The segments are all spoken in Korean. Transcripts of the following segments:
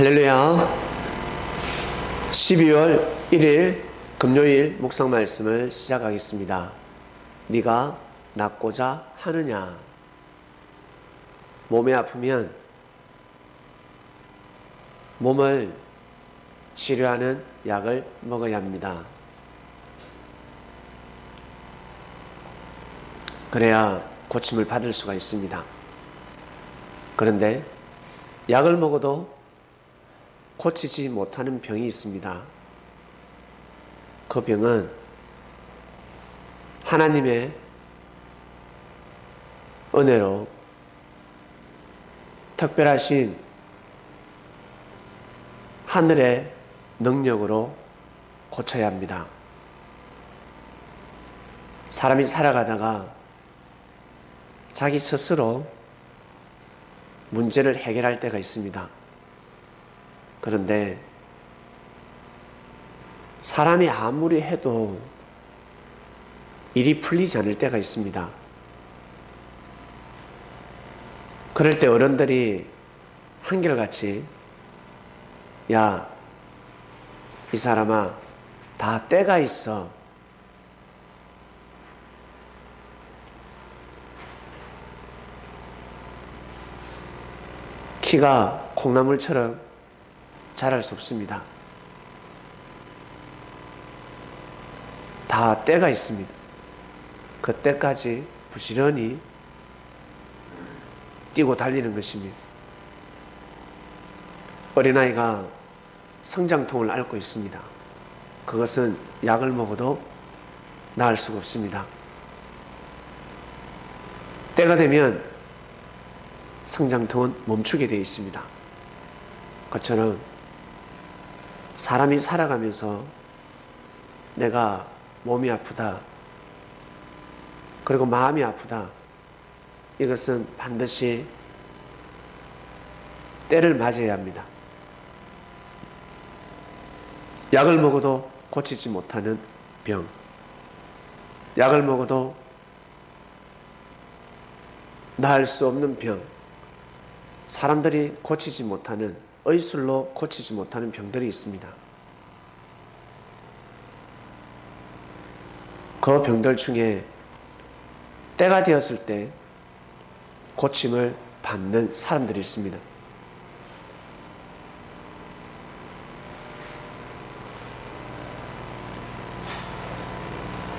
할렐루야. 12월 1일 금요일 묵상 말씀을 시작하겠습니다. 네가 낫고자 하느냐? 몸이 아프면 몸을 치료하는 약을 먹어야 합니다. 그래야 고침을 받을 수가 있습니다. 그런데 약을 먹어도 고치지 못하는 병이 있습니다. 그 병은 하나님의 은혜로 특별하신 하늘의 능력으로 고쳐야 합니다. 사람이 살아가다가 자기 스스로 문제를 해결할 때가 있습니다. 그런데 사람이 아무리 해도 일이 풀리지 않을 때가 있습니다. 그럴 때 어른들이 한결같이 야, 이 사람아, 다 때가 있어. 키가 콩나물처럼 자랄 수 없습니다. 다 때가 있습니다. 그 때까지 부지런히 뛰고 달리는 것입니다. 어린아이가 성장통을 앓고 있습니다. 그것은 약을 먹어도 나을 수가 없습니다. 때가 되면 성장통은 멈추게 되어 있습니다. 그처럼 사람이 살아가면서 내가 몸이 아프다. 그리고 마음이 아프다. 이것은 반드시 때를 맞아야 합니다. 약을 먹어도 고치지 못하는 병. 약을 먹어도 나을 수 없는 병. 사람들이 고치지 못하는 의술로 고치지 못하는 병들이 있습니다. 그 병들 중에 때가 되었을 때 고침을 받는 사람들이 있습니다.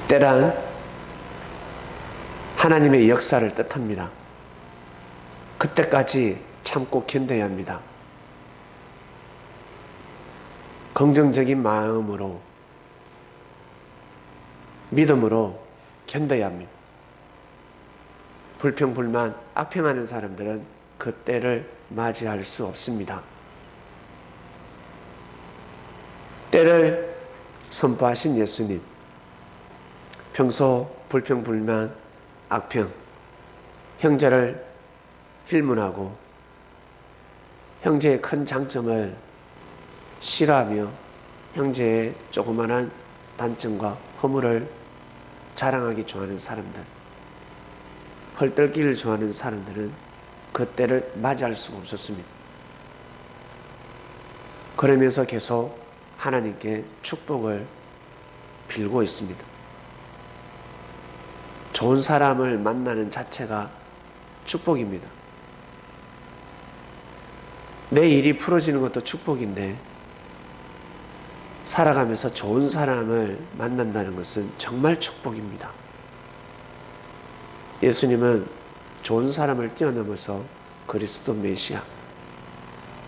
때란 하나님의 역사를 뜻합니다. 그때까지 참고 견뎌야 합니다. 긍정적인 마음으로 믿음으로 견뎌야 합니다. 불평 불만 악평하는 사람들은 그 때를 맞이할 수 없습니다. 때를 선포하신 예수님 평소 불평 불만 악평 형제를 힐문하고 형제의 큰 장점을 싫어하며 형제의 조그만한 단점과 허물을 자랑하기 좋아하는 사람들, 헐떨기를 좋아하는 사람들은 그때를 맞이할 수가 없었습니다. 그러면서 계속 하나님께 축복을 빌고 있습니다. 좋은 사람을 만나는 자체가 축복입니다. 내 일이 풀어지는 것도 축복인데 살아가면서 좋은 사람을 만난다는 것은 정말 축복입니다. 예수님은 좋은 사람을 뛰어넘어서 그리스도 메시아.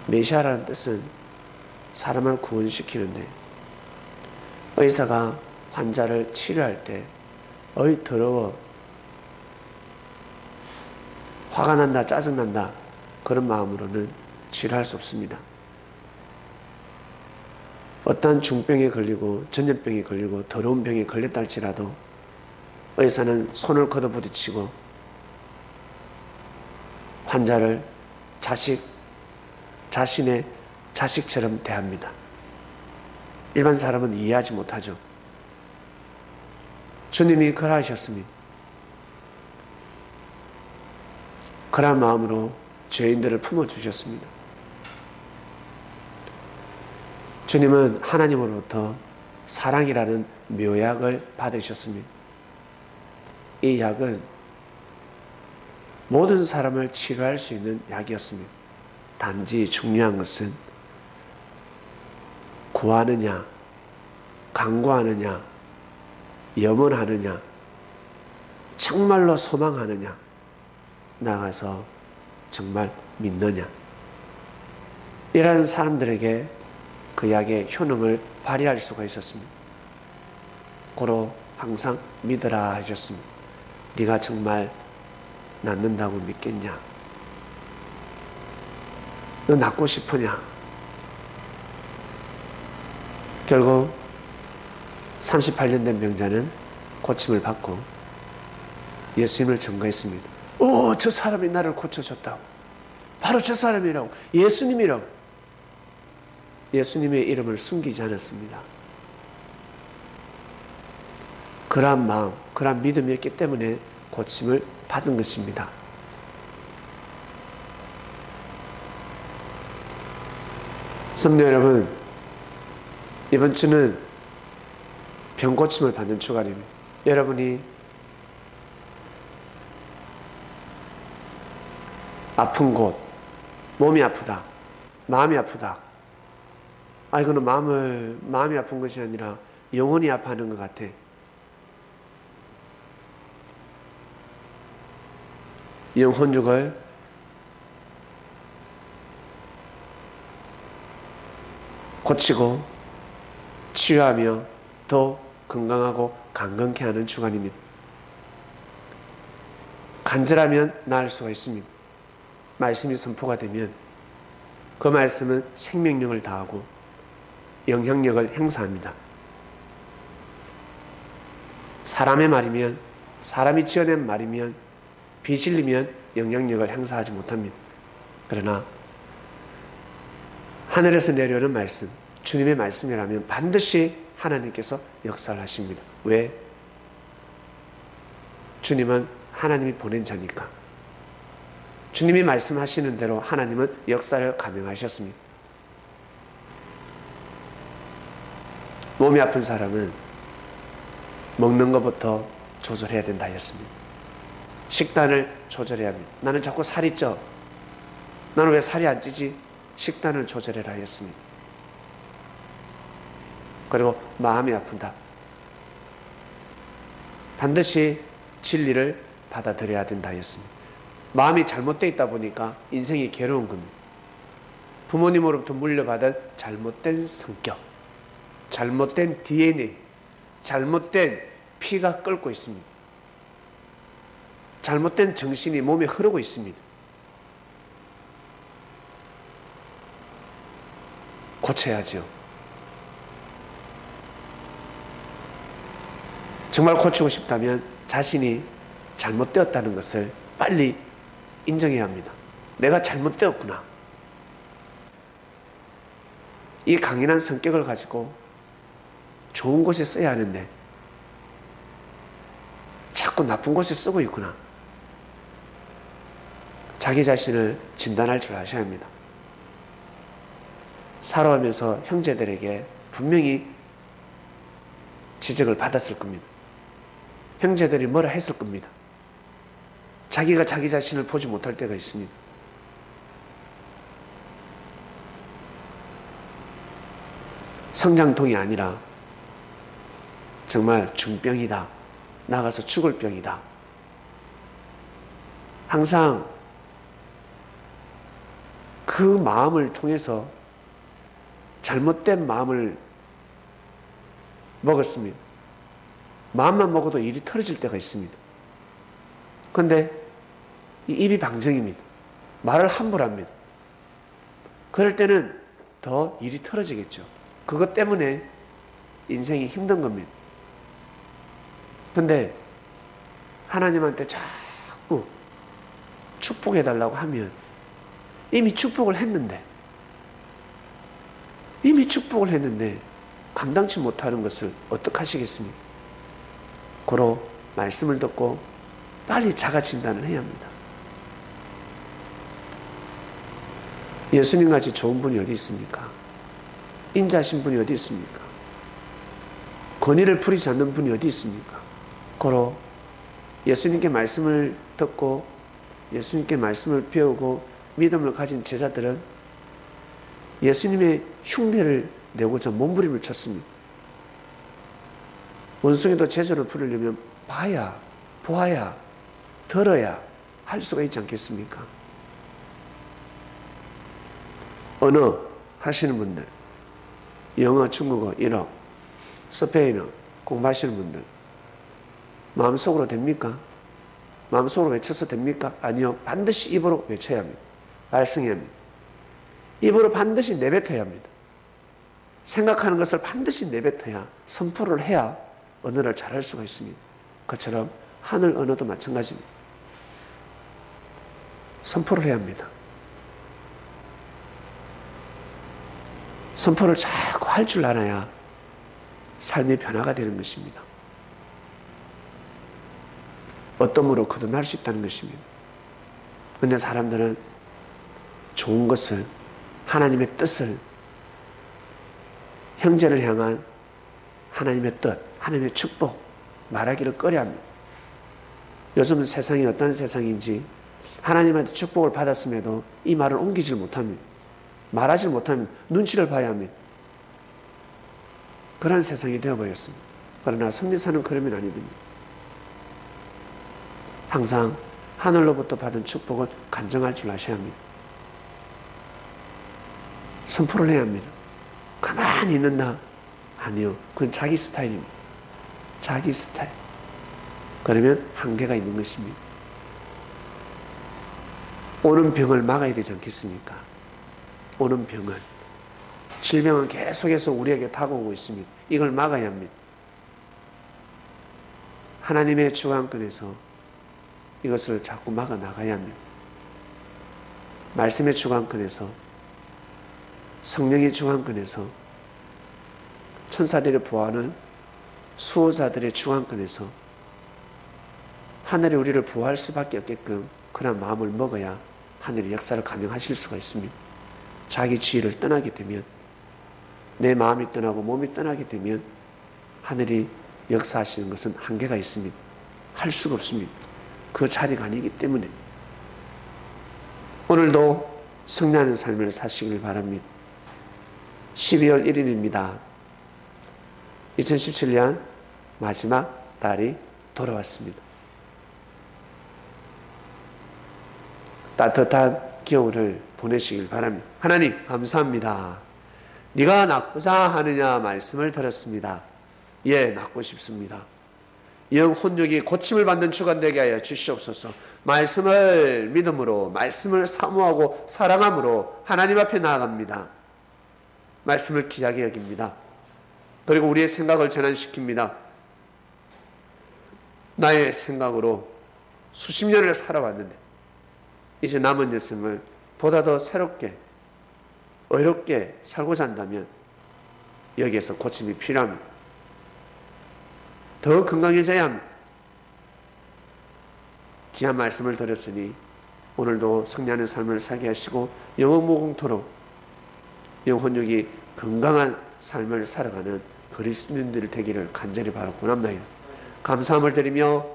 메시아라는 뜻은 사람을 구원시키는데 의사가 환자를 치료할 때 어이 더러워 화가 난다 짜증난다 그런 마음으로는 치료할 수 없습니다. 어떠한 중병에 걸리고 전염병에 걸리고 더러운 병에 걸렸다 할지라도 의사는 손을 걷어부딪히고 환자를 자식, 자신의 자식처럼 대합니다. 일반 사람은 이해하지 못하죠. 주님이 그러하셨습니다. 그런 마음으로 죄인들을 품어주셨습니다. 주님은 하나님으로부터 사랑이라는 묘약을 받으셨습니다. 이 약은 모든 사람을 치료할 수 있는 약이었습니다. 단지 중요한 것은 구하느냐, 강구하느냐, 염원하느냐, 정말로 소망하느냐, 나가서 정말 믿느냐. 이라는 사람들에게 그 약의 효능을 발휘할 수가 있었습니다. 고로 항상 믿으라 하셨습니다. 네가 정말 낫는다고 믿겠냐? 너 낫고 싶으냐? 결국 38년 된 병자는 고침을 받고 예수님을 증거했습니다. 오, 저 사람이 나를 고쳐줬다고. 바로 저 사람이라고. 예수님이라고. 예수님의 이름을 숨기지 않았습니다. 그러한 마음, 그러한 믿음이었기 때문에 고침을 받은 것입니다. 성도 여러분, 이번 주는 병 고침을 받는 주간입니다. 여러분이 아픈 곳, 몸이 아프다, 마음이 아프다. 아, 이거는 마음을, 마음이 아픈 것이 아니라 영혼이 아파하는 것 같아. 영혼육을 고치고 치유하며 더 건강하고 강건케 하는 주간입니다. 간절하면 나을 수가 있습니다. 말씀이 선포가 되면 그 말씀은 생명력을 다하고 영향력을 행사합니다. 사람의 말이면 사람이 지어낸 말이면 비실리면 영향력을 행사하지 못합니다. 그러나 하늘에서 내려오는 말씀, 주님의 말씀이라면 반드시 하나님께서 역사를 하십니다. 왜? 주님은 하나님이 보낸 자니까. 주님이 말씀하시는 대로 하나님은 역사를 감행하셨습니다. 몸이 아픈 사람은 먹는 것부터 조절해야 된다 했습니다. 식단을 조절해야 합니다. 나는 자꾸 살이 쪄. 나는 왜 살이 안 찌지? 식단을 조절해라 했습니다. 그리고 마음이 아픈다. 반드시 진리를 받아들여야 된다 했습니다. 마음이 잘못되어 있다 보니까 인생이 괴로운 겁니다. 부모님으로부터 물려받은 잘못된 성격, 잘못된 DNA, 잘못된 피가 끓고 있습니다. 잘못된 정신이 몸에 흐르고 있습니다. 고쳐야죠. 정말 고치고 싶다면 자신이 잘못되었다는 것을 빨리 인정해야 합니다. 내가 잘못되었구나. 이 강인한 성격을 가지고 좋은 곳에 써야 하는데 자꾸 나쁜 곳에 쓰고 있구나. 자기 자신을 진단할 줄 아셔야 합니다. 살아오면서 형제들에게 분명히 지적을 받았을 겁니다. 형제들이 뭐라 했을 겁니다. 자기가 자기 자신을 보지 못할 때가 있습니다. 성장통이 아니라 정말 중병이다. 나가서 죽을 병이다. 항상 그 마음을 통해서 잘못된 마음을 먹었습니다. 마음만 먹어도 일이 털어질 때가 있습니다. 그런데 입이 방정입니다. 말을 함부로 합니다. 그럴 때는 더 일이 털어지겠죠. 그것 때문에 인생이 힘든 겁니다. 근데 하나님한테 자꾸 축복해달라고 하면 이미 축복을 했는데 이미 축복을 했는데 감당치 못하는 것을 어떻게 하시겠습니까? 고로 말씀을 듣고 빨리 자가 진단을 해야 합니다. 예수님 같이 좋은 분이 어디 있습니까? 인자하신 분이 어디 있습니까? 권위를 부리지 않는 분이 어디 있습니까? 고로 예수님께 말씀을 듣고 예수님께 말씀을 배우고 믿음을 가진 제자들은 예수님의 흉내를 내고자 몸부림을 쳤습니다. 원숭이도 제자를 부르려면 봐야, 보아야, 들어야 할 수가 있지 않겠습니까? 언어 하시는 분들, 영어, 중국어, 일어, 스페인어 공부하시는 분들, 마음속으로 됩니까? 마음속으로 외쳐서 됩니까? 아니요. 반드시 입으로 외쳐야 합니다. 발성해야 합니다. 입으로 반드시 내뱉어야 합니다. 생각하는 것을 반드시 내뱉어야 선포를 해야 언어를 잘할 수가 있습니다. 그처럼 하늘 언어도 마찬가지입니다. 선포를 해야 합니다. 선포를 자꾸 할 줄 알아야 삶의 변화가 되는 것입니다. 어떤 으로 거듭날 수 있다는 것입니다. 근데 사람들은 좋은 것을 하나님의 뜻을 형제를 향한 하나님의 뜻, 하나님의 축복 말하기를 꺼려 합니다. 요즘은 세상이 어떤 세상인지 하나님한테 축복을 받았음에도 이 말을 옮기질 못합니다. 말하지 못하면 눈치를 봐야 합니다. 그런 세상이 되어버렸습니다. 그러나 성리사는 그러면 아니거든요. 항상 하늘로부터 받은 축복을 간정할 줄 아셔야 합니다. 선포를 해야 합니다. 가만히 있는다. 아니요. 그건 자기 스타일입니다. 자기 스타일. 그러면 한계가 있는 것입니다. 오는 병을 막아야 되지 않겠습니까? 오는 병은 질병은 계속해서 우리에게 다가오고 있습니다. 이걸 막아야 합니다. 하나님의 주관권에서 이것을 자꾸 막아 나가야 합니다. 말씀의 주관권에서 성령의 주관권에서 천사들이 보호하는 수호자들의 주관권에서 하늘이 우리를 보호할 수밖에 없게끔 그런 마음을 먹어야 하늘의 역사를 감행하실 수가 있습니다. 자기 지위를 떠나게 되면 내 마음이 떠나고 몸이 떠나게 되면 하늘이 역사하시는 것은 한계가 있습니다. 할 수가 없습니다. 그 자리가 아니기 때문에 오늘도 성리하는 삶을 사시길 바랍니다. 12월 1일입니다. 2017년 마지막 달이 돌아왔습니다. 따뜻한 겨울을 보내시길 바랍니다. 하나님 감사합니다. 네가 낳고자 하느냐 말씀을 들었습니다. 예, 낳고 싶습니다. 영 혼육이 고침을 받는 주간 되게 하여 주시옵소서. 말씀을 믿음으로 말씀을 사모하고 사랑함으로 하나님 앞에 나아갑니다. 말씀을 귀하게 여깁니다. 그리고 우리의 생각을 전환시킵니다. 나의 생각으로 수십 년을 살아왔는데 이제 남은 인생을 보다 더 새롭게 어렵게 살고자 한다면 여기에서 고침이 필요합니다. 더 건강해져야 합니다. 귀한 말씀을 드렸으니 오늘도 성리하는 삶을 살게 하시고 영원무궁토록 영혼력이 건강한 삶을 살아가는 그리스도인들 되기를 간절히 바라고 남나이다. 감사함을 드리며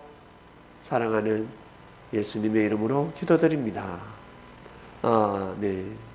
사랑하는 예수님의 이름으로 기도드립니다. 아멘.